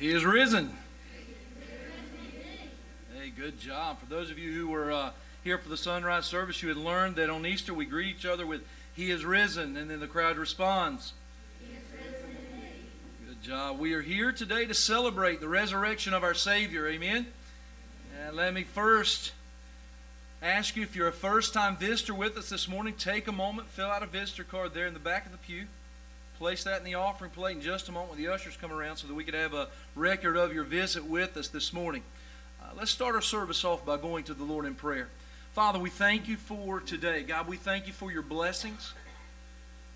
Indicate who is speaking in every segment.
Speaker 1: He is risen. Hey, good job. For those of you who were uh, here for the sunrise service, you had learned that on Easter we greet each other with He is risen, and then the crowd responds. He has risen. Good job. We are here today to celebrate the resurrection of our Savior. Amen. And let me first ask you if you're a first time visitor with us this morning, take a moment, fill out a visitor card there in the back of the pew. Place that in the offering plate in just a moment when the ushers come around so that we can have a record of your visit with us this morning. Uh, let's start our service off by going to the Lord in prayer. Father, we thank you for today. God, we thank you for your blessings.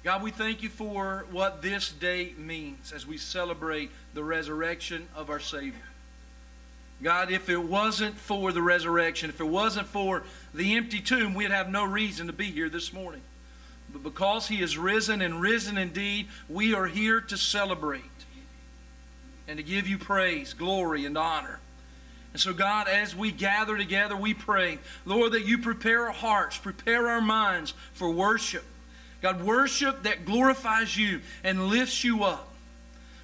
Speaker 1: God, we thank you for what this day means as we celebrate the resurrection of our Savior. God, if it wasn't for the resurrection, if it wasn't for the empty tomb, we'd have no reason to be here this morning. But because He is risen and risen indeed, we are here to celebrate and to give you praise, glory, and honor. And so, God, as we gather together, we pray, Lord, that you prepare our hearts, prepare our minds for worship. God, worship that glorifies you and lifts you up.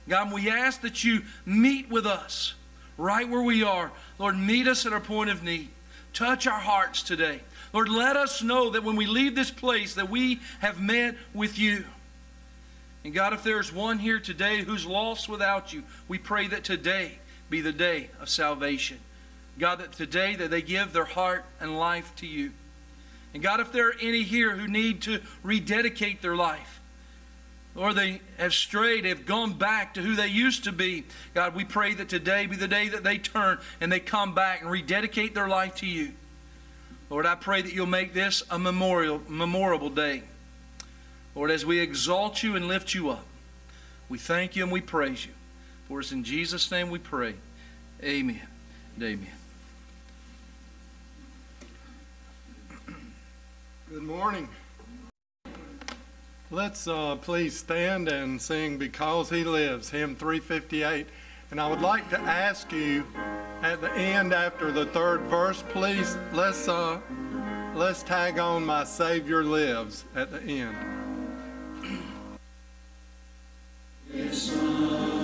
Speaker 1: God, we ask that you meet with us right where we are. Lord, meet us at our point of need. Touch our hearts today. Lord, let us know that when we leave this place that we have met with you. And God, if there's one here today who's lost without you, we pray that today be the day of salvation. God, that today that they give their heart and life to you. And God, if there are any here who need to rededicate their life, or they have strayed, have gone back to who they used to be, God, we pray that today be the day that they turn and they come back and rededicate their life to you. Lord, I pray that you'll make this a memorial, memorable day. Lord, as we exalt you and lift you up, we thank you and we praise you. For it's in Jesus' name we pray. Amen amen.
Speaker 2: Good morning. Let's uh, please stand and sing Because He Lives, hymn 358. And I would like to ask you at the end after the third verse, please let's uh, let's tag on My Savior Lives at the end.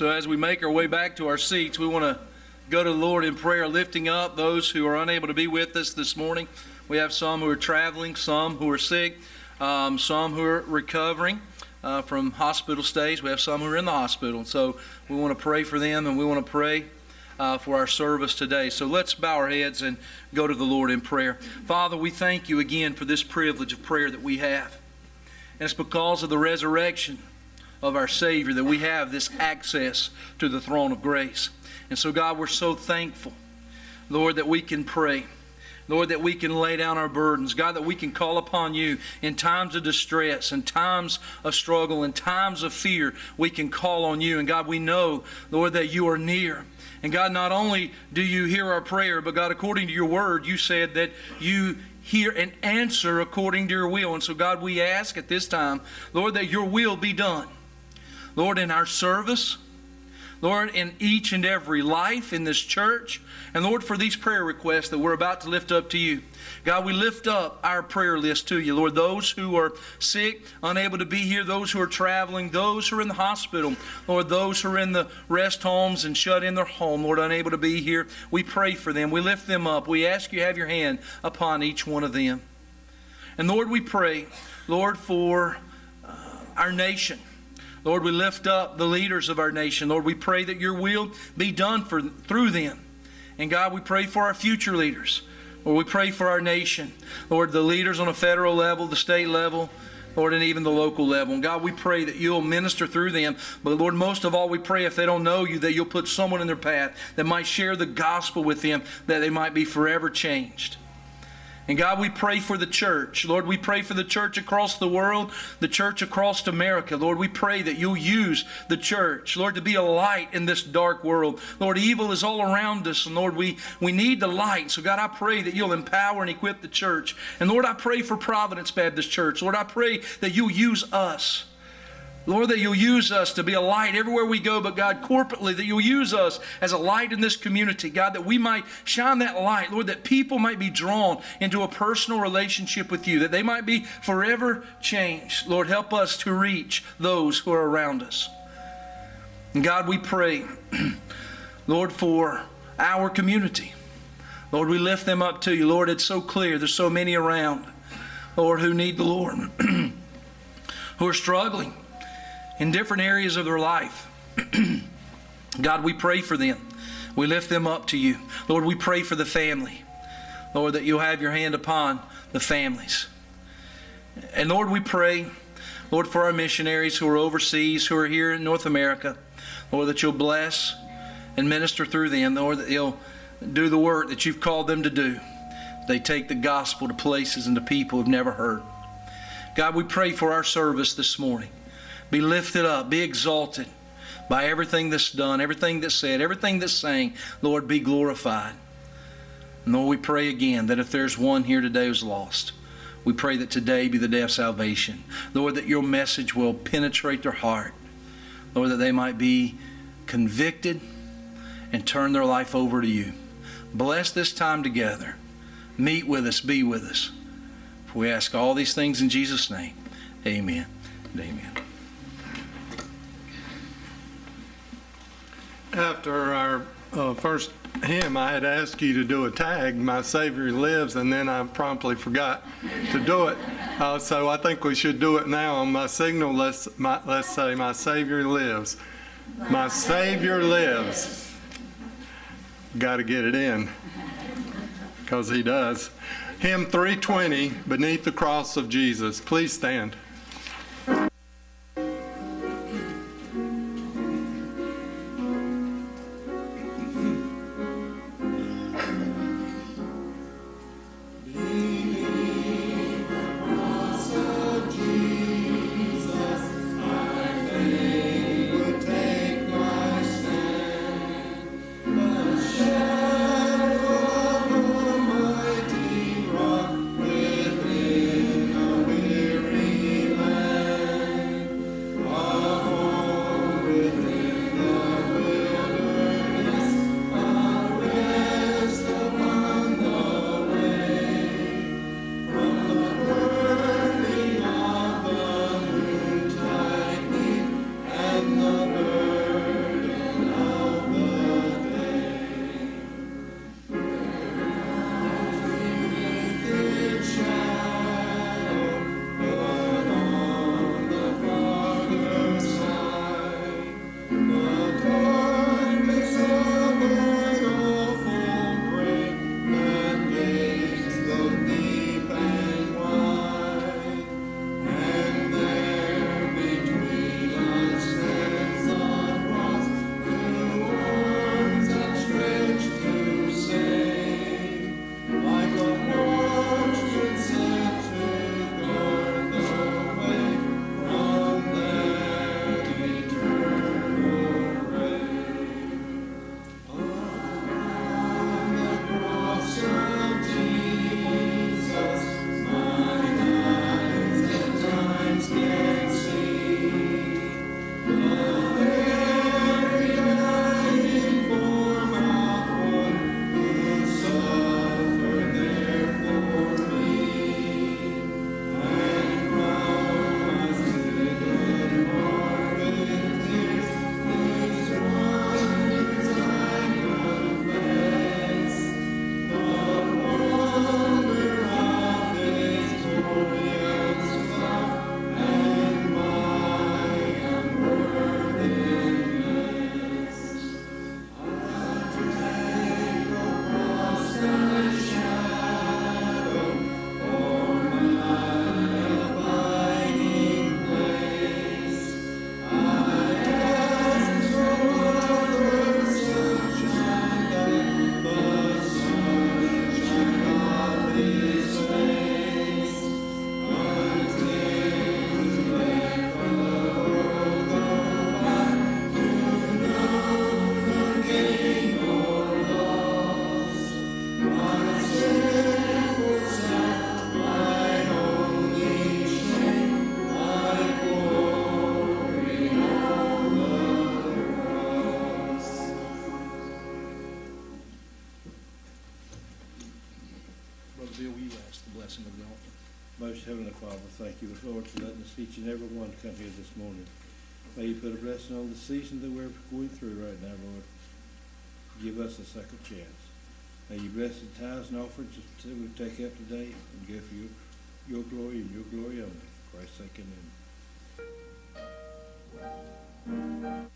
Speaker 1: So as we make our way back to our seats, we want to go to the Lord in prayer, lifting up those who are unable to be with us this morning. We have some who are traveling, some who are sick, um, some who are recovering uh, from hospital stays. We have some who are in the hospital. So we want to pray for them and we want to pray uh, for our service today. So let's bow our heads and go to the Lord in prayer. Father, we thank you again for this privilege of prayer that we have. And it's because of the resurrection of our Savior that we have this access to the throne of grace. And so, God, we're so thankful, Lord, that we can pray. Lord, that we can lay down our burdens. God, that we can call upon you in times of distress, in times of struggle, in times of fear. We can call on you. And God, we know, Lord, that you are near. And God, not only do you hear our prayer, but God, according to your word, you said that you hear and answer according to your will. And so, God, we ask at this time, Lord, that your will be done. Lord, in our service, Lord, in each and every life in this church, and Lord, for these prayer requests that we're about to lift up to you. God, we lift up our prayer list to you. Lord, those who are sick, unable to be here, those who are traveling, those who are in the hospital, Lord, those who are in the rest homes and shut in their home, Lord, unable to be here, we pray for them. We lift them up. We ask you have your hand upon each one of them. And Lord, we pray, Lord, for uh, our nation. Lord, we lift up the leaders of our nation. Lord, we pray that your will be done for, through them. And God, we pray for our future leaders. Lord, we pray for our nation. Lord, the leaders on a federal level, the state level, Lord, and even the local level. And God, we pray that you'll minister through them. But Lord, most of all, we pray if they don't know you, that you'll put someone in their path that might share the gospel with them, that they might be forever changed. And God, we pray for the church. Lord, we pray for the church across the world, the church across America. Lord, we pray that you'll use the church, Lord, to be a light in this dark world. Lord, evil is all around us, and Lord, we, we need the light. So, God, I pray that you'll empower and equip the church. And Lord, I pray for Providence Baptist Church. Lord, I pray that you'll use us. Lord, that you'll use us to be a light everywhere we go, but God, corporately, that you'll use us as a light in this community, God, that we might shine that light, Lord, that people might be drawn into a personal relationship with you, that they might be forever changed. Lord, help us to reach those who are around us. And God, we pray, Lord, for our community. Lord, we lift them up to you. Lord, it's so clear. There's so many around, Lord, who need the Lord, who are struggling in different areas of their life. God, we pray for them. We lift them up to you. Lord, we pray for the family. Lord, that you'll have your hand upon the families. And Lord, we pray, Lord, for our missionaries who are overseas, who are here in North America. Lord, that you'll bless and minister through them. Lord, that you'll do the work that you've called them to do. They take the gospel to places and to people who've never heard. God, we pray for our service this morning be lifted up, be exalted by everything that's done, everything that's said, everything that's saying. Lord, be glorified. And Lord, we pray again that if there's one here today who's lost, we pray that today be the day of salvation. Lord, that your message will penetrate their heart. Lord, that they might be convicted and turn their life over to you. Bless this time together. Meet with us, be with us. We ask all these things in Jesus' name. Amen amen.
Speaker 2: After our uh, first hymn, I had asked you to do a tag, My Savior Lives, and then I promptly forgot to do it. Uh, so I think we should do it now on my signal. Let's, my, let's say, My Savior Lives. My Savior lives. Got to get it in because he does. Hymn 320, Beneath the Cross of Jesus. Please stand.
Speaker 3: Father, thank you, Lord, for letting us each and every one come here this morning. May you put a blessing on the season that we're going through right now, Lord. Give us a second chance. May you bless the tithes and offerings that we take up today and give you your glory and your glory only. For Christ's sake, amen.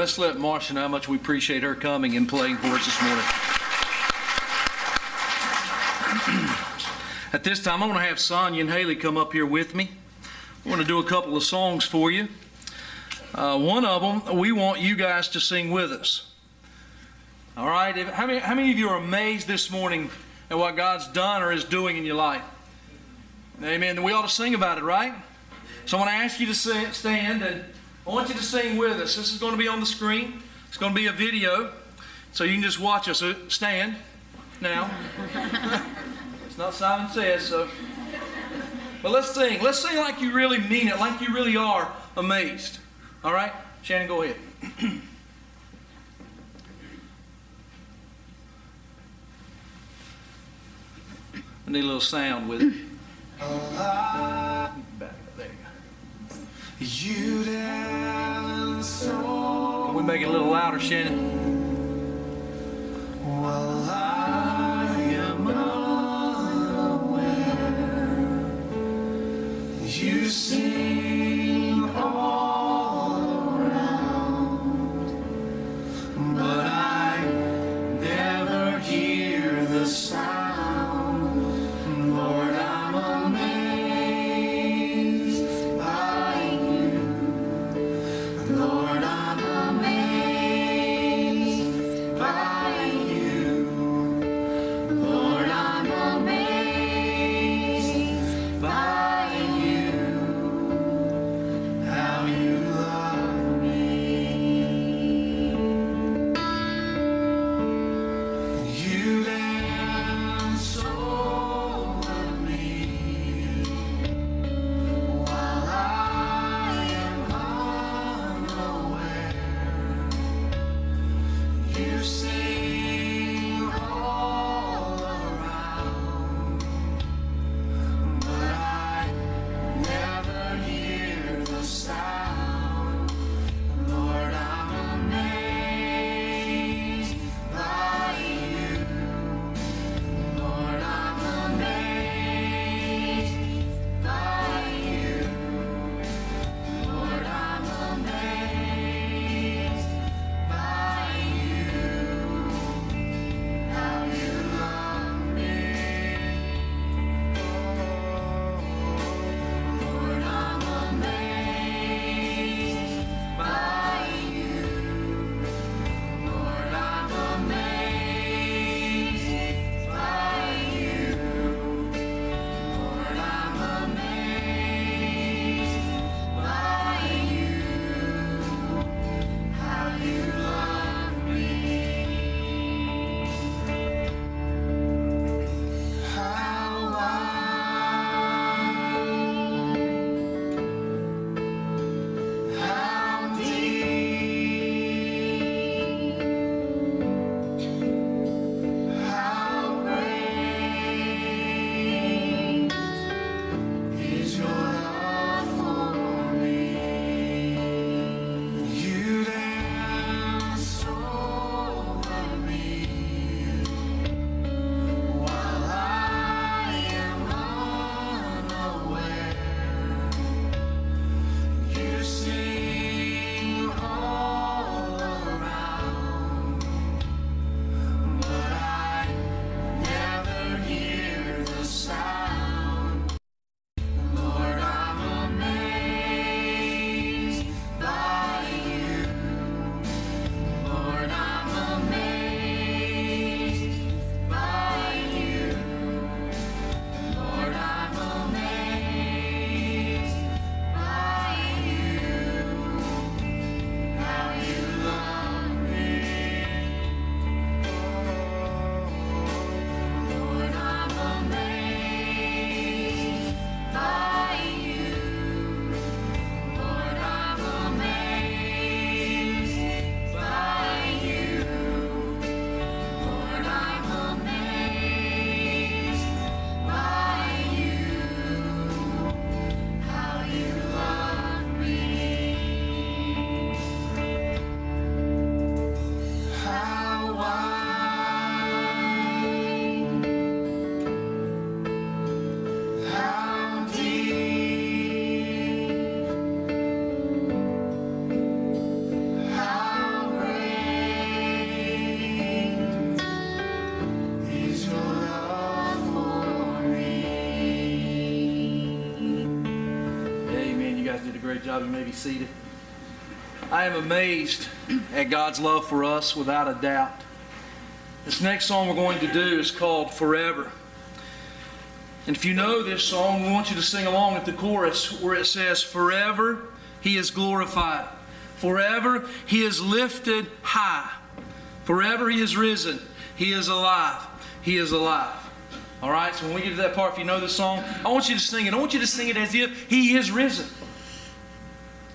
Speaker 1: Let's let Marcia know how much we appreciate her coming and playing for us this morning. At this time, I want to have Sonia and Haley come up here with me. We're going to do a couple of songs for you. Uh, one of them, we want you guys to sing with us. All right? If, how, many, how many of you are amazed this morning at what God's done or is doing in your life? Amen. We ought to sing about it, right? So I want to ask you to stand and I want you to sing with us. This is going to be on the screen. It's going to be a video, so you can just watch us uh, stand now. it's not Simon Says, so. But let's sing. Let's sing like you really mean it, like you really are amazed. All right? Shannon, go ahead. I need a little sound with it. You dance Can we make it a little louder, Shannon?
Speaker 3: I am unaware, you sing. You
Speaker 1: may be seated. I am amazed at God's love for us without a doubt. This next song we're going to do is called Forever. And if you know this song, we want you to sing along at the chorus where it says, Forever he is glorified. Forever he is lifted high. Forever he is risen. He is alive. He is alive. All right, so when we get to that part, if you know the song, I want you to sing it. I want you to sing it as if he is risen.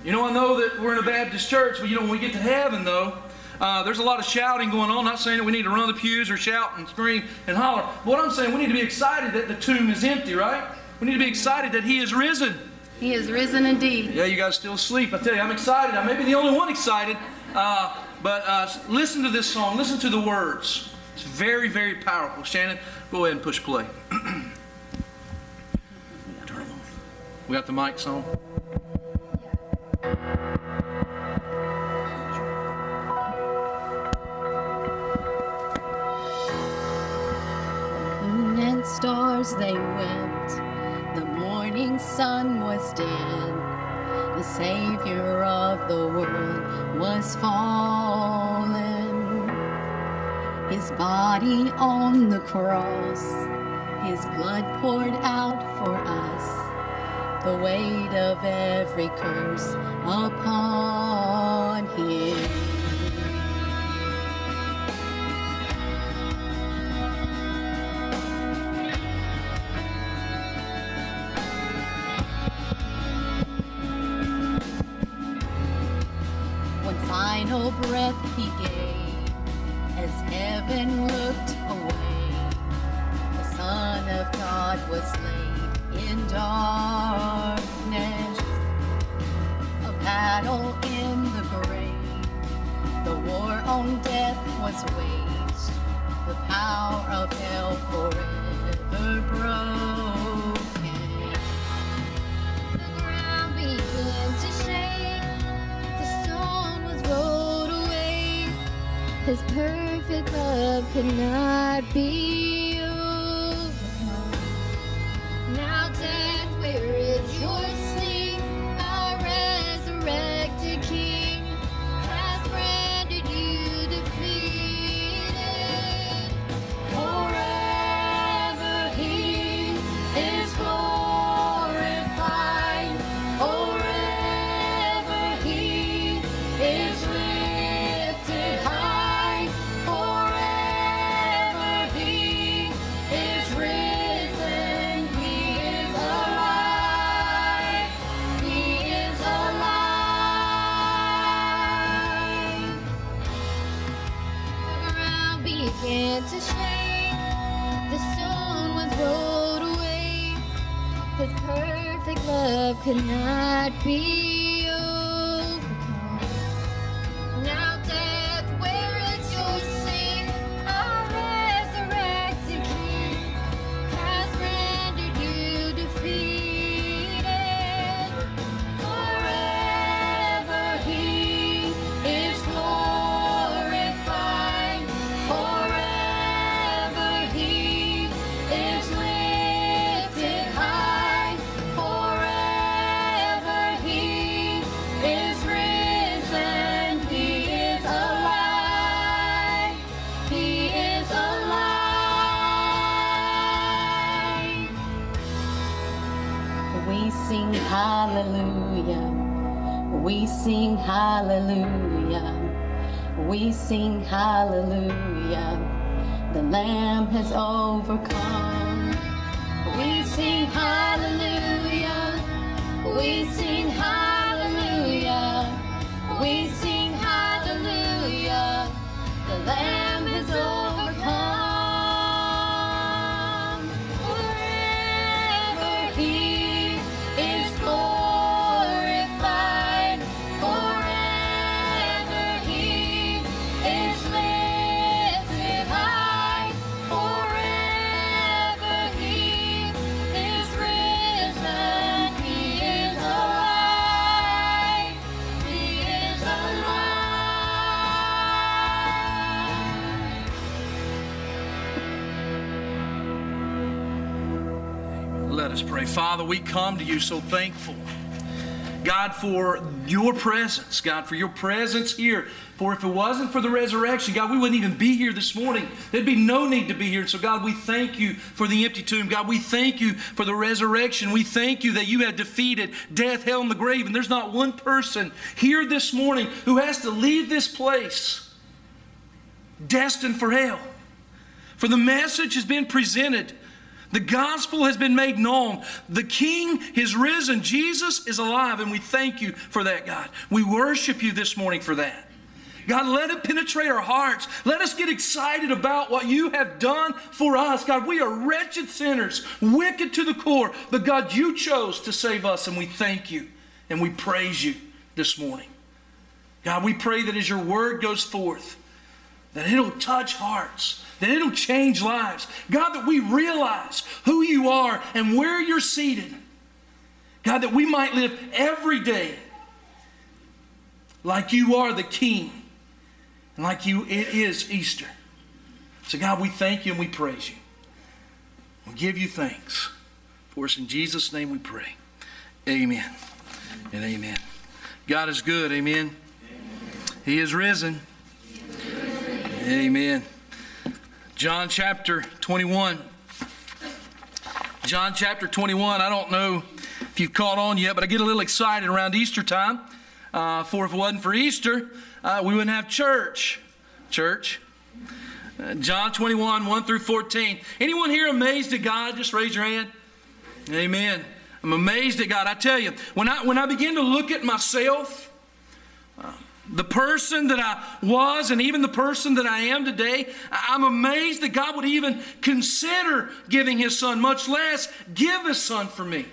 Speaker 1: You know, I know that we're in a Baptist church, but you know, when we get to heaven, though, uh, there's a lot of shouting going on. I'm not saying that we need to run the pews or shout and scream and holler. But what I'm saying, we need to be excited that the tomb is empty, right? We need to be excited that He is risen.
Speaker 3: He is risen indeed.
Speaker 1: Yeah, you guys still asleep? I tell you, I'm excited. I may be the only one excited. Uh, but uh, listen to this song. Listen to the words. It's very, very powerful. Shannon, go ahead and push play. Turn them on. We got the mics on.
Speaker 3: Dead. The Savior of the world was fallen. His body on the cross, His blood poured out for us. The weight of every curse upon Him.
Speaker 4: Be
Speaker 1: pray. Father, we come to you so thankful. God, for your presence, God, for your presence here. For if it wasn't for the resurrection, God, we wouldn't even be here this morning. There'd be no need to be here. And So, God, we thank you for the empty tomb. God, we thank you for the resurrection. We thank you that you have defeated death, hell, and the grave. And there's not one person here this morning who has to leave this place destined for hell. For the message has been presented. The gospel has been made known. The King has risen. Jesus is alive, and we thank you for that, God. We worship you this morning for that. God, let it penetrate our hearts. Let us get excited about what you have done for us. God, we are wretched sinners, wicked to the core, but God, you chose to save us, and we thank you and we praise you this morning. God, we pray that as your word goes forth, that it'll touch hearts, that it'll change lives. God, that we realize who you are and where you're seated. God, that we might live every day like you are the King and like you it is Easter. So, God, we thank you and we praise you. We give you thanks. For us in Jesus' name we pray. Amen and amen. God is good. Amen. He is risen. Amen. John chapter 21. John chapter 21. I don't know if you've caught on yet, but I get a little excited around Easter time. Uh, for if it wasn't for Easter, uh, we wouldn't have church. Church. Uh, John 21, 1 through 14. Anyone here amazed at God? Just raise your hand. Amen. I'm amazed at God. I tell you, when I, when I begin to look at myself, the person that I was and even the person that I am today, I'm amazed that God would even consider giving His Son, much less give His Son for me.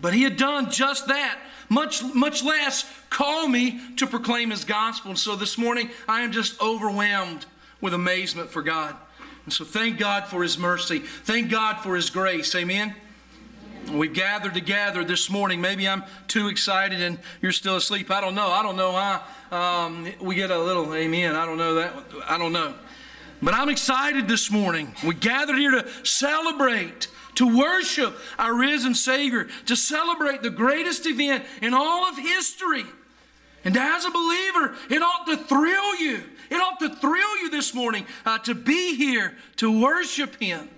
Speaker 1: But He had done just that, much, much less call me to proclaim His gospel. And so this morning, I am just overwhelmed with amazement for God. And so thank God for His mercy. Thank God for His grace. Amen. We've gathered together this morning. Maybe I'm too excited and you're still asleep. I don't know. I don't know why um, we get a little amen. I don't know that. I don't know. But I'm excited this morning. We gathered here to celebrate, to worship our risen Savior, to celebrate the greatest event in all of history. And as a believer, it ought to thrill you. It ought to thrill you this morning uh, to be here to worship Him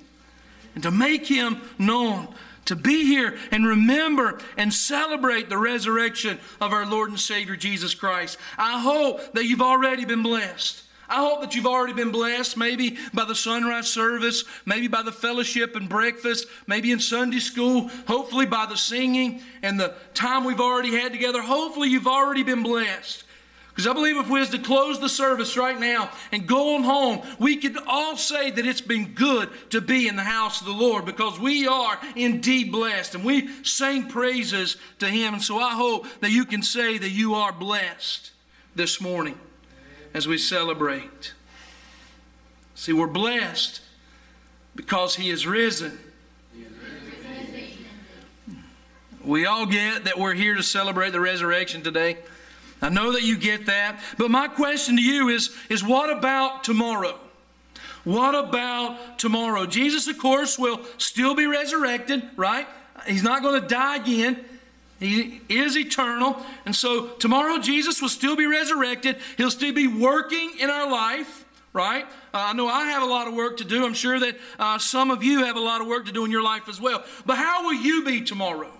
Speaker 1: and to make Him known to be here and remember and celebrate the resurrection of our Lord and Savior Jesus Christ. I hope that you've already been blessed. I hope that you've already been blessed, maybe by the sunrise service, maybe by the fellowship and breakfast, maybe in Sunday school, hopefully by the singing and the time we've already had together. Hopefully, you've already been blessed. Because I believe if we was to close the service right now and go on home, we could all say that it's been good to be in the house of the Lord because we are indeed blessed and we sing praises to Him. And so I hope that you can say that you are blessed this morning as we celebrate. See, we're blessed because He is risen. We all get that we're here to celebrate the resurrection today. I know that you get that. But my question to you is, is what about tomorrow? What about tomorrow? Jesus, of course, will still be resurrected, right? He's not going to die again. He is eternal. And so tomorrow, Jesus will still be resurrected. He'll still be working in our life, right? Uh, I know I have a lot of work to do. I'm sure that uh, some of you have a lot of work to do in your life as well. But how will you be tomorrow?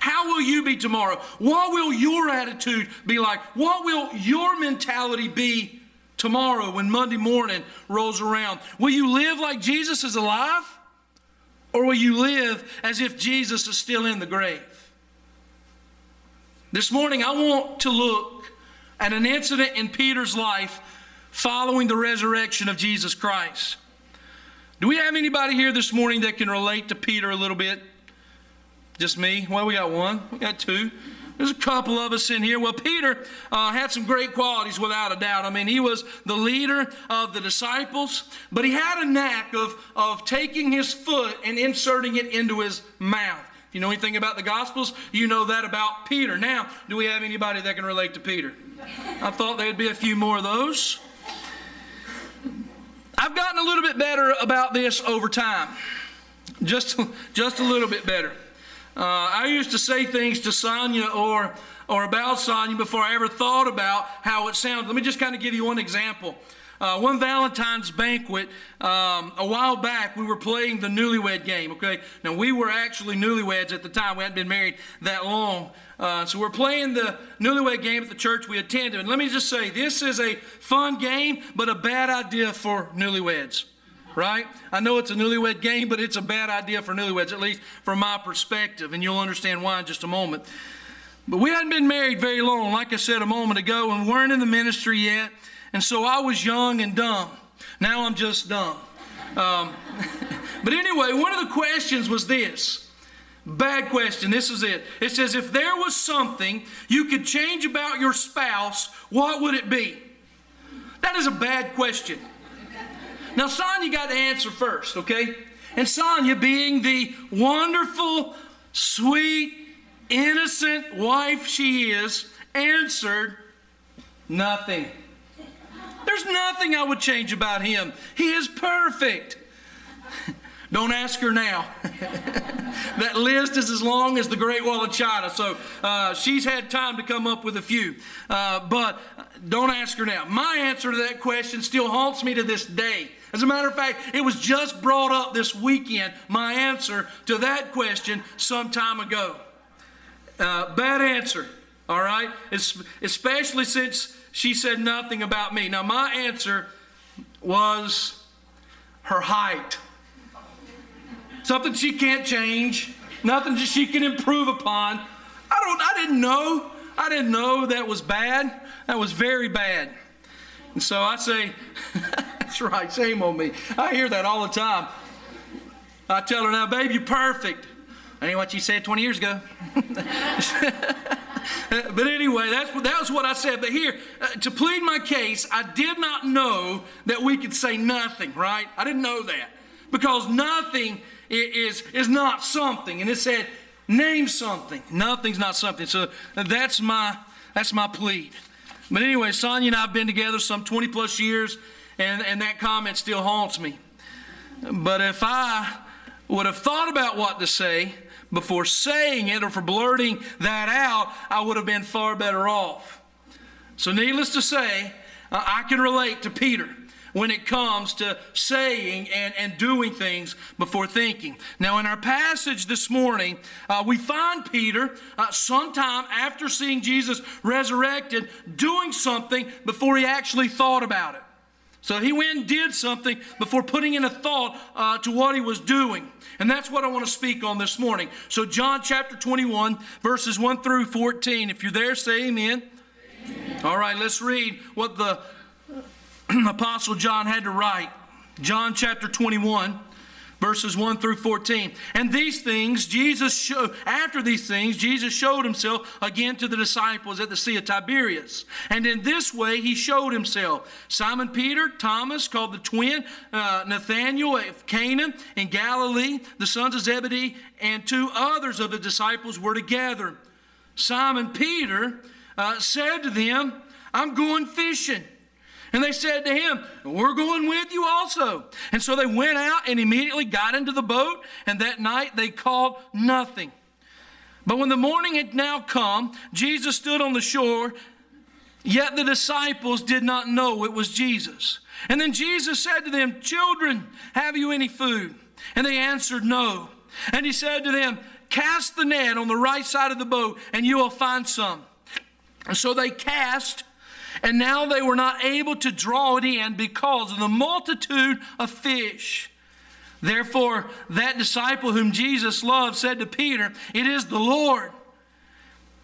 Speaker 1: How will you be tomorrow? What will your attitude be like? What will your mentality be tomorrow when Monday morning rolls around? Will you live like Jesus is alive? Or will you live as if Jesus is still in the grave? This morning, I want to look at an incident in Peter's life following the resurrection of Jesus Christ. Do we have anybody here this morning that can relate to Peter a little bit? Just me? Well, we got one. We got two. There's a couple of us in here. Well, Peter uh, had some great qualities without a doubt. I mean, he was the leader of the disciples, but he had a knack of, of taking his foot and inserting it into his mouth. If you know anything about the Gospels, you know that about Peter. Now, do we have anybody that can relate to Peter? I thought there'd be a few more of those. I've gotten a little bit better about this over time. Just, just a little bit better. Uh, I used to say things to Sonia or, or about Sonia before I ever thought about how it sounded. Let me just kind of give you one example. Uh, one Valentine's banquet, um, a while back, we were playing the newlywed game, okay? Now, we were actually newlyweds at the time. We hadn't been married that long. Uh, so we're playing the newlywed game at the church we attended. And let me just say, this is a fun game, but a bad idea for newlyweds right? I know it's a newlywed game, but it's a bad idea for newlyweds, at least from my perspective, and you'll understand why in just a moment. But we hadn't been married very long, like I said a moment ago, and weren't in the ministry yet. And so I was young and dumb. Now I'm just dumb. Um, but anyway, one of the questions was this. Bad question. This is it. It says, if there was something you could change about your spouse, what would it be? That is a bad question. Now, Sonia got to answer first, okay? And Sonia, being the wonderful, sweet, innocent wife she is, answered, Nothing. There's nothing I would change about him. He is perfect. Don't ask her now. that list is as long as the Great Wall of China, so uh, she's had time to come up with a few. Uh, but don't ask her now. My answer to that question still haunts me to this day. As a matter of fact, it was just brought up this weekend, my answer to that question some time ago. Uh, bad answer, all right? It's, especially since she said nothing about me. Now, my answer was her height. Something she can't change, nothing she can improve upon. I don't I didn't know. I didn't know that was bad. That was very bad. And so I say, that's right, shame on me. I hear that all the time. I tell her now, babe, you're perfect. That ain't what you said 20 years ago. but anyway, that's what, that was what I said. But here, uh, to plead my case, I did not know that we could say nothing, right? I didn't know that. Because nothing is, is not something. And it said, name something. Nothing's not something. So that's my, that's my plead. But anyway, Sonia and I have been together some 20 plus years, and, and that comment still haunts me. But if I would have thought about what to say before saying it or for blurting that out, I would have been far better off. So, needless to say, I can relate to Peter when it comes to saying and, and doing things before thinking. Now, in our passage this morning, uh, we find Peter uh, sometime after seeing Jesus resurrected doing something before he actually thought about it. So he went and did something before putting in a thought uh, to what he was doing. And that's what I want to speak on this morning. So, John chapter 21, verses 1 through 14. If you're there, say amen. amen. All right, let's read what the Apostle John had to write. John chapter 21 verses 1 through 14. And these things, Jesus showed, after these things, Jesus showed himself again to the disciples at the Sea of Tiberias. And in this way he showed himself. Simon Peter, Thomas, called the twin, uh, Nathanael of Cana in Galilee, the sons of Zebedee, and two others of the disciples were together. Simon Peter uh, said to them, I'm going fishing. And they said to him, We're going with you also. And so they went out and immediately got into the boat, and that night they caught nothing. But when the morning had now come, Jesus stood on the shore, yet the disciples did not know it was Jesus. And then Jesus said to them, Children, have you any food? And they answered, No. And he said to them, Cast the net on the right side of the boat, and you will find some. And so they cast and now they were not able to draw it in because of the multitude of fish. Therefore, that disciple whom Jesus loved said to Peter, It is the Lord.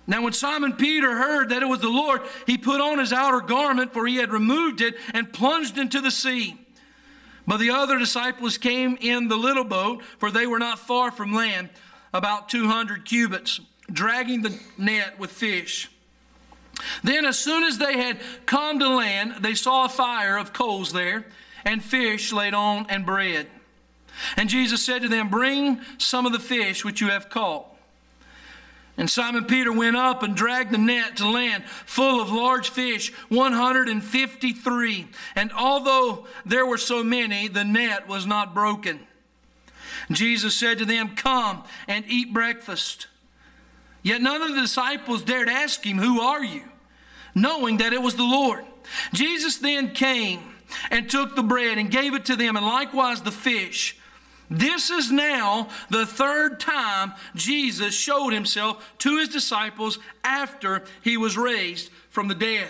Speaker 1: Now, when Simon Peter heard that it was the Lord, he put on his outer garment, for he had removed it, and plunged into the sea. But the other disciples came in the little boat, for they were not far from land, about 200 cubits, dragging the net with fish. Then, as soon as they had come to land, they saw a fire of coals there, and fish laid on, and bread. And Jesus said to them, Bring some of the fish which you have caught. And Simon Peter went up and dragged the net to land full of large fish, 153. And although there were so many, the net was not broken. Jesus said to them, Come and eat breakfast. Yet none of the disciples dared ask him, Who are you? knowing that it was the Lord. Jesus then came and took the bread and gave it to them, and likewise the fish. This is now the third time Jesus showed himself to his disciples after he was raised from the dead.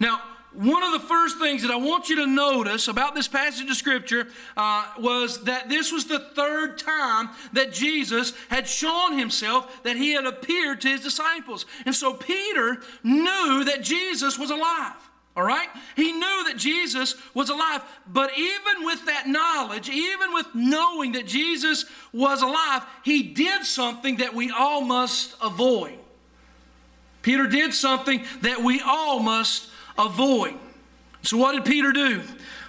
Speaker 1: Now, one of the first things that I want you to notice about this passage of Scripture uh, was that this was the third time that Jesus had shown himself that he had appeared to his disciples. And so Peter knew that Jesus was alive. All right? He knew that Jesus was alive. But even with that knowledge, even with knowing that Jesus was alive, he did something that we all must avoid. Peter did something that we all must avoid. So, what did Peter do?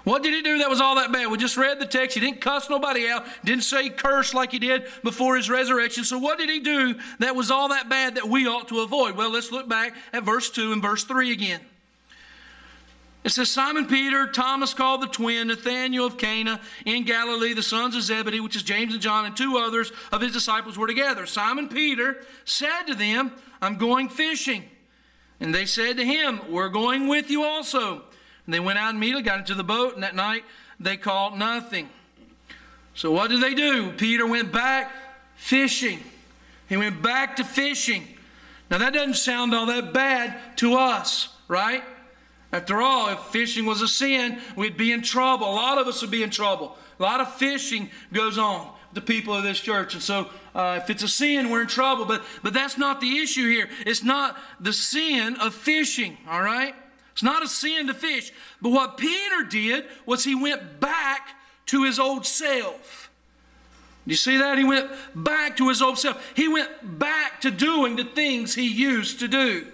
Speaker 1: What did he do that was all that bad? We just read the text. He didn't cuss nobody out, didn't say curse like he did before his resurrection. So, what did he do that was all that bad that we ought to avoid? Well, let's look back at verse 2 and verse 3 again. It says Simon Peter, Thomas called the twin, Nathanael of Cana in Galilee, the sons of Zebedee, which is James and John, and two others of his disciples were together. Simon Peter said to them, I'm going fishing. And they said to him, We're going with you also. And they went out immediately got into the boat, and that night they caught nothing. So what did they do? Peter went back fishing. He went back to fishing. Now that doesn't sound all that bad to us, right? After all, if fishing was a sin, we'd be in trouble. A lot of us would be in trouble. A lot of fishing goes on the people of this church. And so, uh, if it's a sin, we're in trouble. But, but that's not the issue here. It's not the sin of fishing, all right? It's not a sin to fish. But what Peter did was he went back to his old self. Do you see that? He went back to his old self. He went back to doing the things he used to do.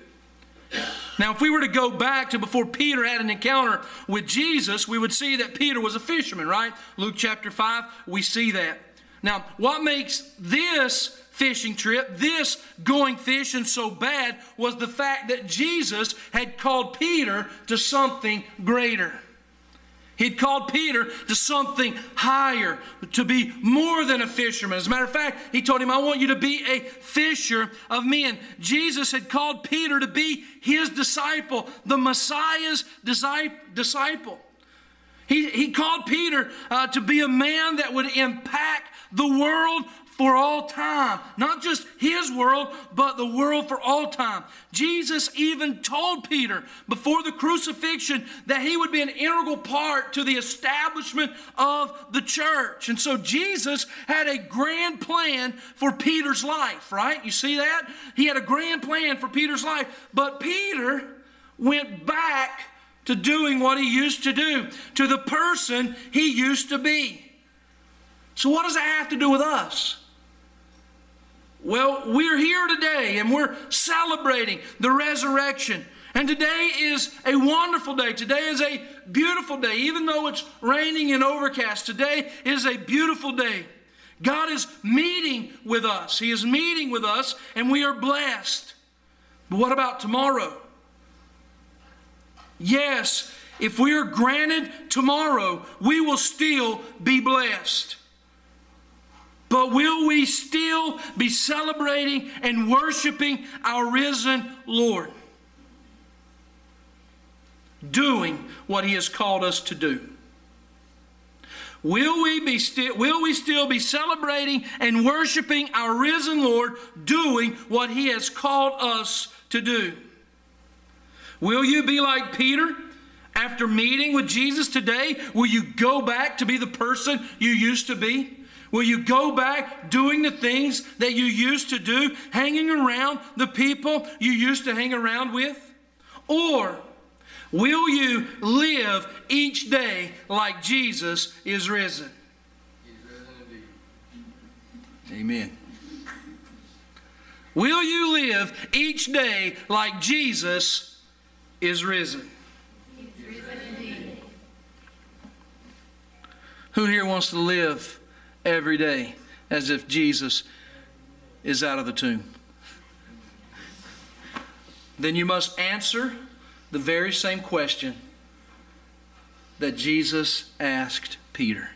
Speaker 1: Now, if we were to go back to before Peter had an encounter with Jesus, we would see that Peter was a fisherman, right? Luke chapter 5, we see that. Now, what makes this fishing trip, this going fishing so bad, was the fact that Jesus had called Peter to something greater. He'd called Peter to something higher, to be more than a fisherman. As a matter of fact, he told him, I want you to be a fisher of men. Jesus had called Peter to be his disciple, the Messiah's disciple. He, he called Peter uh, to be a man that would impact the world for all time. Not just his world, but the world for all time. Jesus even told Peter before the crucifixion that he would be an integral part to the establishment of the church. And so Jesus had a grand plan for Peter's life, right? You see that? He had a grand plan for Peter's life. But Peter went back to doing what he used to do, to the person he used to be. So, what does that have to do with us? Well, we're here today and we're celebrating the resurrection. And today is a wonderful day. Today is a beautiful day. Even though it's raining and overcast, today is a beautiful day. God is meeting with us. He is meeting with us, and we are blessed. But what about tomorrow? Yes, if we are granted tomorrow, we will still be blessed. But will we still be celebrating and worshiping our risen Lord? Doing what He has called us to do. Will we, be sti- will we still be celebrating and worshiping our risen Lord, doing what He has called us to do? Will you be like Peter? After meeting with Jesus today, will you go back to be the person you used to be? Will you go back doing the things that you used to do, hanging around the people you used to hang around with? Or will you live each day like Jesus is risen? Amen. Will you live each day like Jesus is risen? Who here wants to live every day as if Jesus is out of the tomb. Then you must answer the very same question that Jesus asked Peter.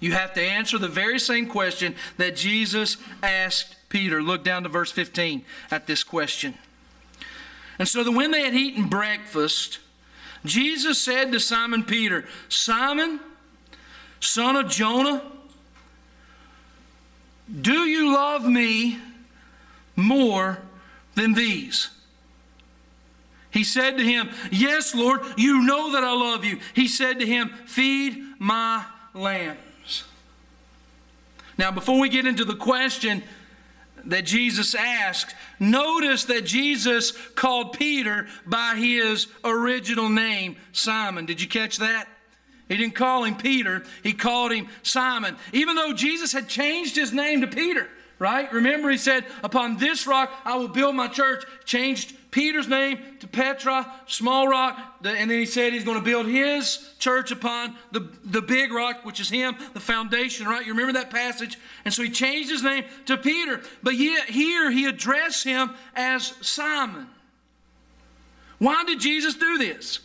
Speaker 1: You have to answer the very same question that Jesus asked Peter. Look down to verse 15 at this question. And so that when they had eaten breakfast, Jesus said to Simon Peter, Simon, son of Jonah, do you love me more than these? He said to him, Yes, Lord, you know that I love you. He said to him, Feed my lambs. Now, before we get into the question that Jesus asked, notice that Jesus called Peter by his original name, Simon. Did you catch that? He didn't call him Peter, he called him Simon. Even though Jesus had changed his name to Peter, right? Remember, he said, Upon this rock I will build my church. Changed Peter's name to Petra, small rock. And then he said he's going to build his church upon the, the big rock, which is him, the foundation, right? You remember that passage? And so he changed his name to Peter. But yet here he addressed him as Simon. Why did Jesus do this?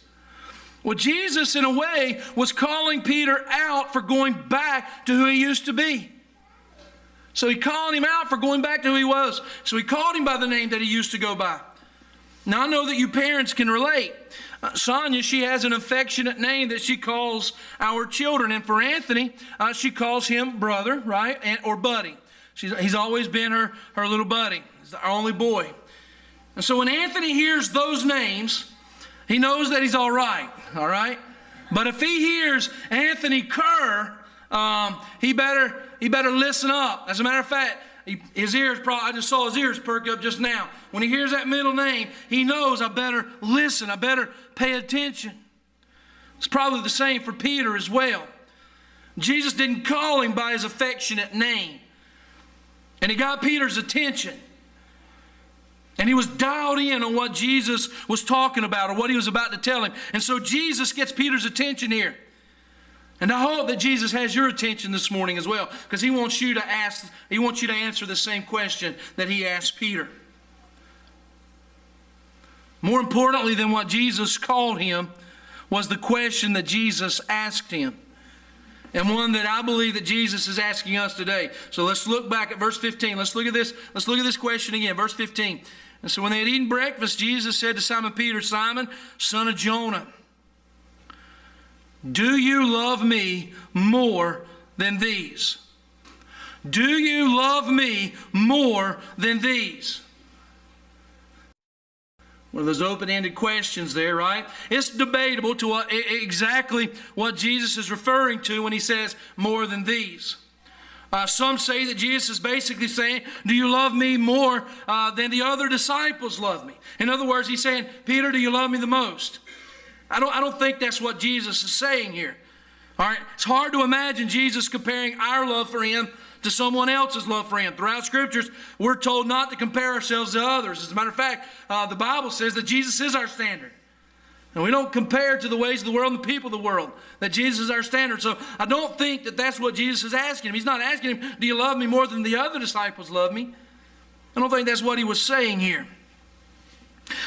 Speaker 1: Well, Jesus, in a way, was calling Peter out for going back to who he used to be. So he called him out for going back to who he was. So he called him by the name that he used to go by. Now, I know that you parents can relate. Uh, Sonia, she has an affectionate name that she calls our children. And for Anthony, uh, she calls him brother, right? And, or buddy. She's, he's always been her, her little buddy. He's our only boy. And so when Anthony hears those names, he knows that he's all right, all right? But if he hears Anthony Kerr, um, he better he better listen up. As a matter of fact, he, his ears probably I just saw his ears perk up just now. When he hears that middle name, he knows I better listen. I better pay attention. It's probably the same for Peter as well. Jesus didn't call him by his affectionate name. And he got Peter's attention. And he was dialed in on what Jesus was talking about or what he was about to tell him. And so Jesus gets Peter's attention here. And I hope that Jesus has your attention this morning as well, because he wants you to ask, he wants you to answer the same question that he asked Peter. More importantly than what Jesus called him was the question that Jesus asked him. And one that I believe that Jesus is asking us today. So let's look back at verse 15. Let's look at this. Let's look at this question again. Verse 15. And so when they had eaten breakfast, Jesus said to Simon Peter, Simon, son of Jonah, do you love me more than these? Do you love me more than these? One of those open ended questions there, right? It's debatable to what, exactly what Jesus is referring to when he says more than these. Uh, some say that Jesus is basically saying, Do you love me more uh, than the other disciples love me? In other words, he's saying, Peter, do you love me the most? I don't, I don't think that's what Jesus is saying here. All right? It's hard to imagine Jesus comparing our love for him to someone else's love for him. Throughout scriptures, we're told not to compare ourselves to others. As a matter of fact, uh, the Bible says that Jesus is our standard. And we don't compare to the ways of the world and the people of the world, that Jesus is our standard. So I don't think that that's what Jesus is asking him. He's not asking him, Do you love me more than the other disciples love me? I don't think that's what he was saying here.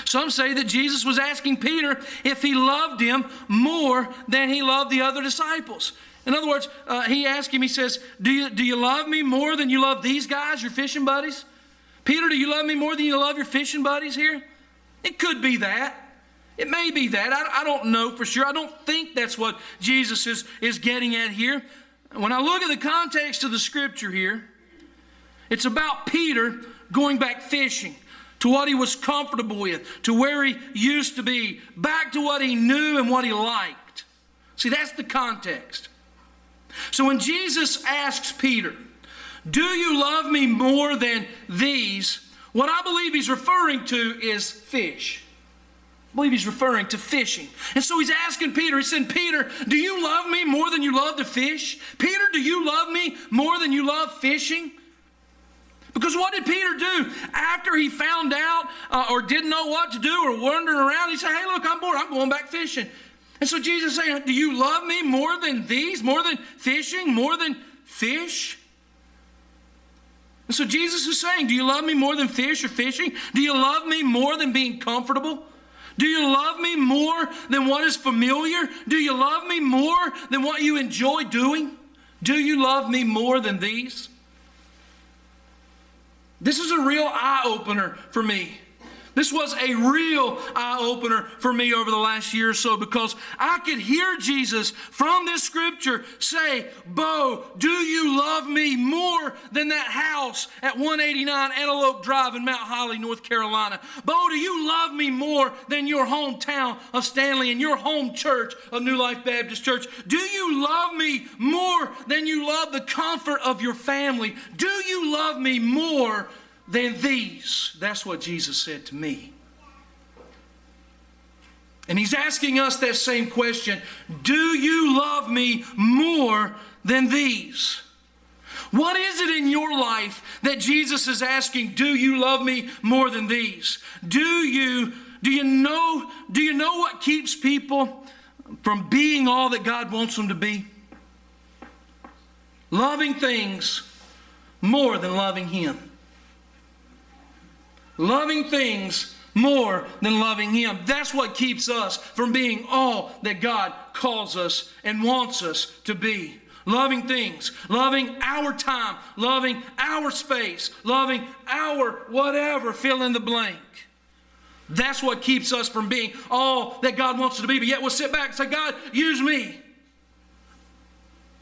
Speaker 1: Some say that Jesus was asking Peter if he loved him more than he loved the other disciples. In other words, uh, he asked him, he says, do you, do you love me more than you love these guys, your fishing buddies? Peter, do you love me more than you love your fishing buddies here? It could be that. It may be that. I, I don't know for sure. I don't think that's what Jesus is, is getting at here. When I look at the context of the scripture here, it's about Peter going back fishing to what he was comfortable with, to where he used to be, back to what he knew and what he liked. See, that's the context. So when Jesus asks Peter, Do you love me more than these? What I believe he's referring to is fish. I believe he's referring to fishing. And so he's asking Peter, he said, Peter, do you love me more than you love to fish? Peter, do you love me more than you love fishing? Because what did Peter do after he found out uh, or didn't know what to do or wandering around? He said, Hey, look, I'm bored. I'm going back fishing. And so Jesus saying, Do you love me more than these? More than fishing? More than fish? And so Jesus is saying, Do you love me more than fish or fishing? Do you love me more than being comfortable? Do you love me more than what is familiar? Do you love me more than what you enjoy doing? Do you love me more than these? This is a real eye opener for me. This was a real eye opener for me over the last year or so because I could hear Jesus from this scripture say, Bo, do you love me more than that house at 189 Antelope Drive in Mount Holly, North Carolina? Bo, do you love me more than your hometown of Stanley and your home church of New Life Baptist Church? Do you love me more than you love the comfort of your family? Do you love me more than these. That's what Jesus said to me. And he's asking us that same question Do you love me more than these? What is it in your life that Jesus is asking, do you love me more than these? Do you do you know do you know what keeps people from being all that God wants them to be? Loving things more than loving him loving things more than loving Him. That's what keeps us from being all that God calls us and wants us to be. Loving things, loving our time, loving our space, loving our whatever, fill in the blank. That's what keeps us from being all that God wants us to be. But yet we'll sit back and say, God, use me.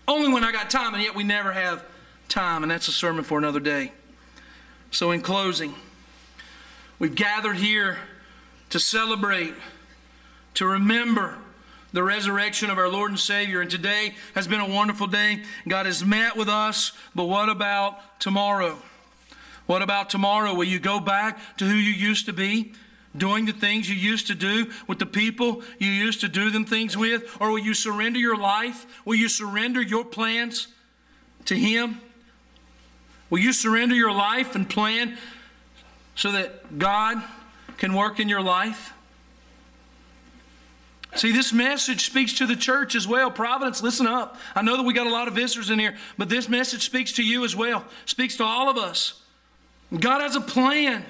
Speaker 1: Only when I got time, and yet we never have time. And that's a sermon for another day. So, in closing, We've gathered here to celebrate, to remember the resurrection of our Lord and Savior. And today has been a wonderful day. God has met with us, but what about tomorrow? What about tomorrow? Will you go back to who you used to be? Doing the things you used to do with the people you used to do them things with? Or will you surrender your life? Will you surrender your plans to Him? Will you surrender your life and plan so that God can work in your life? See, this message speaks to the church as well. Providence, listen up. I know that we got a lot of visitors in here, but this message speaks to you as well, speaks to all of us. God has a plan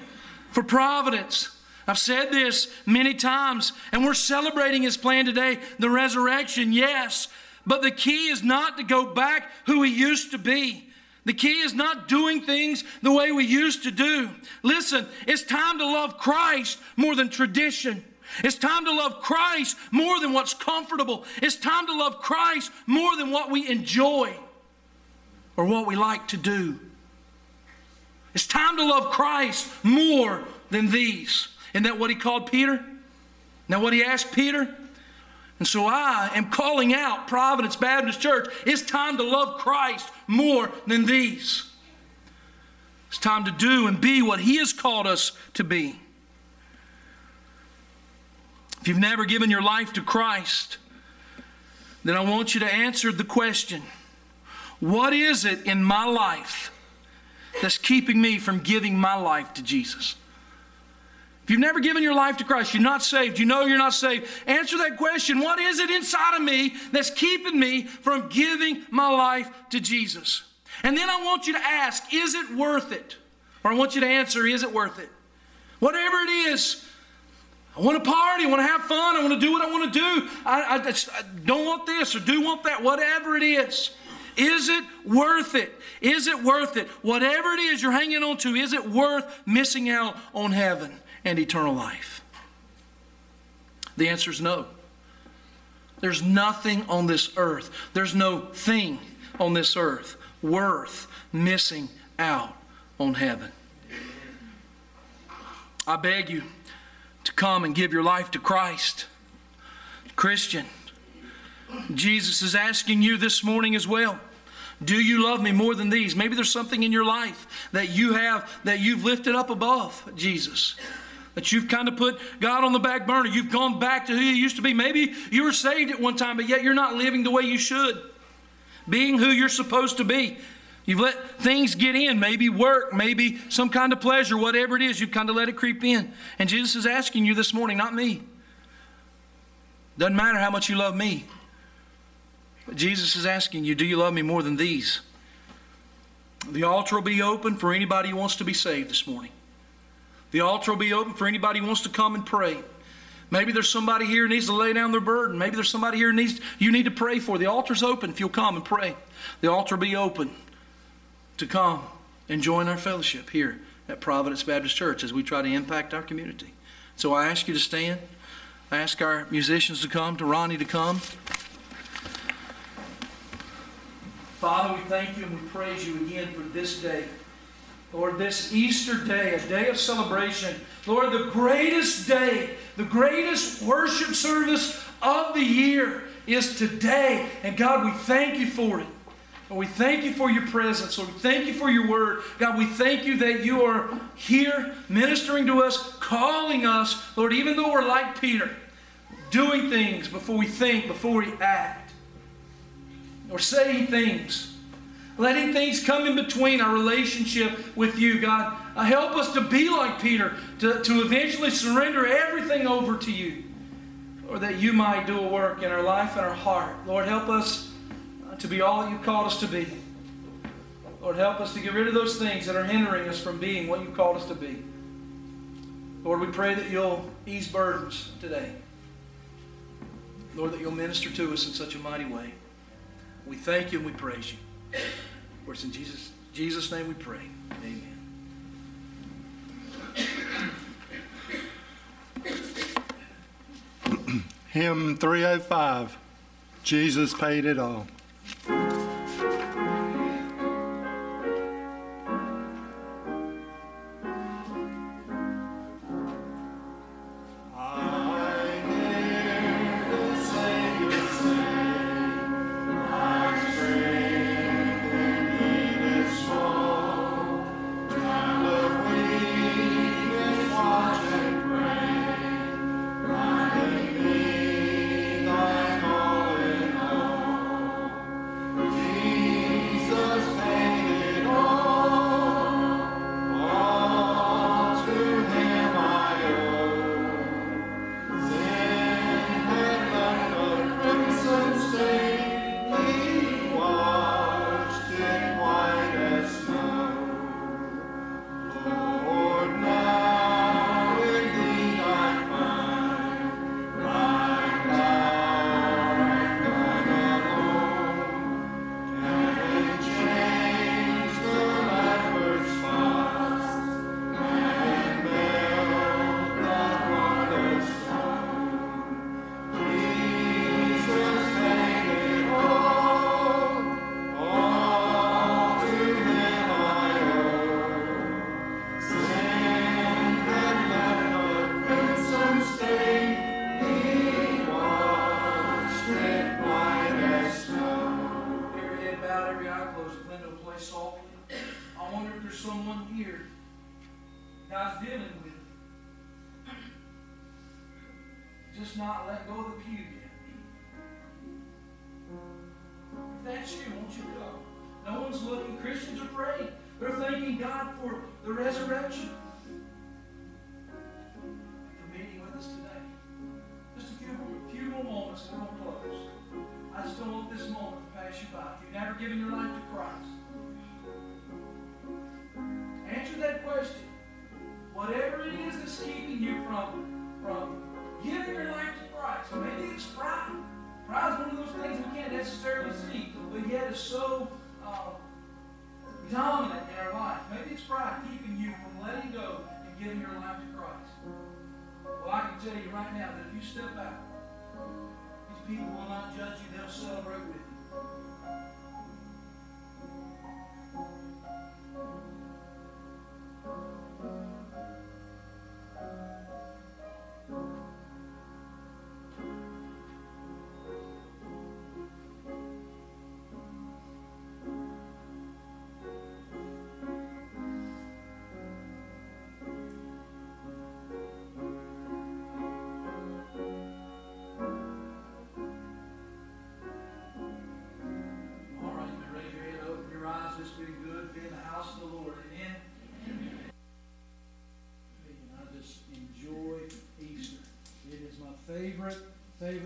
Speaker 1: for Providence. I've said this many times, and we're celebrating His plan today the resurrection, yes. But the key is not to go back who He used to be. The key is not doing things the way we used to do. Listen, it's time to love Christ more than tradition. It's time to love Christ more than what's comfortable. It's time to love Christ more than what we enjoy or what we like to do. It's time to love Christ more than these. Isn't that what he called Peter? Now, what he asked Peter? And so I am calling out Providence Baptist Church. It's time to love Christ more than these. It's time to do and be what He has called us to be. If you've never given your life to Christ, then I want you to answer the question What is it in my life that's keeping me from giving my life to Jesus? If you've never given your life to Christ, you're not saved, you know you're not saved, answer that question. What is it inside of me that's keeping me from giving my life to Jesus? And then I want you to ask, is it worth it? Or I want you to answer, is it worth it? Whatever it is, I want to party, I want to have fun, I want to do what I want to do. I, I, I don't want this or do want that, whatever it is. Is it worth it? Is it worth it? Whatever it is you're hanging on to, is it worth missing out on heaven? And eternal life? The answer is no. There's nothing on this earth, there's no thing on this earth worth missing out on heaven. I beg you to come and give your life to Christ. Christian, Jesus is asking you this morning as well. Do you love me more than these? Maybe there's something in your life that you have that you've lifted up above Jesus that you've kind of put God on the back burner. You've gone back to who you used to be. Maybe you were saved at one time, but yet you're not living the way you should, being who you're supposed to be. You've let things get in, maybe work, maybe some kind of pleasure, whatever it is, you've kind of let it creep in. And Jesus is asking you this morning, not me. Doesn't matter how much you love me. But Jesus is asking you, do you love me more than these? The altar will be open for anybody who wants to be saved this morning. The altar will be open for anybody who wants to come and pray. Maybe there's somebody here who needs to lay down their burden. Maybe there's somebody here who needs you need to pray for. The altar's open if you'll come and pray. The altar will be open to come and join our fellowship here at Providence Baptist Church as we try to impact our community. So I ask you to stand. I ask our musicians to come, to Ronnie to come. Father, we thank you and we praise you again for this day. Lord, this Easter day, a day of celebration. Lord, the greatest day, the greatest worship service of the year is today. And God, we thank you for it. And we thank you for your presence. Lord, we thank you for your word. God, we thank you that you are here ministering to us, calling us, Lord, even though we're like Peter, doing things before we think, before we act, or saying things, letting things come in between our relationship with you. God, uh, help us to be like Peter, to, to eventually surrender everything over to you, or that you might do a work in our life and our heart. Lord, help us uh, to be all that you've called us to be. Lord, help us to get rid of those things that are hindering us from being what you've called us to be. Lord, we pray that you'll ease burdens today. Lord, that you'll minister to us in such a mighty way. We thank you and we praise you. For it's in Jesus, Jesus' name we pray. Amen.
Speaker 2: Hymn 305 Jesus paid it all.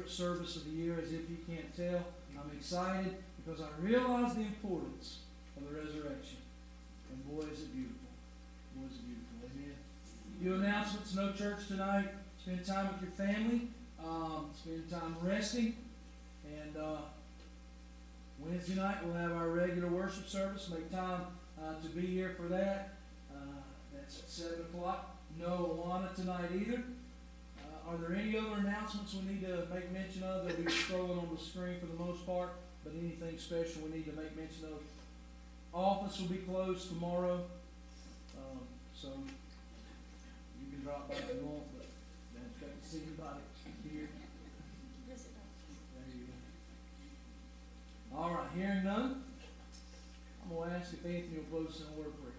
Speaker 1: Favorite service of the year, as if you can't tell. I'm excited because I realize the importance of the resurrection. And boy, is it beautiful. Boy, is it beautiful. Amen. Few announcements, no church tonight. Spend time with your family. Um, spend time resting. And, uh, Wednesday night, we'll have our regular worship service. Make time uh, to be here for that. Uh, that's at seven o'clock. No Awana tonight either. Are there any other announcements we need to make mention of that we were scrolling on the screen for the most part? But anything special we need to make mention of? Office will be closed tomorrow, um, so you can drop by if you want, but don't expect to see anybody here. There you go. All right, hearing none, I'm gonna ask if Anthony will close in of prayer.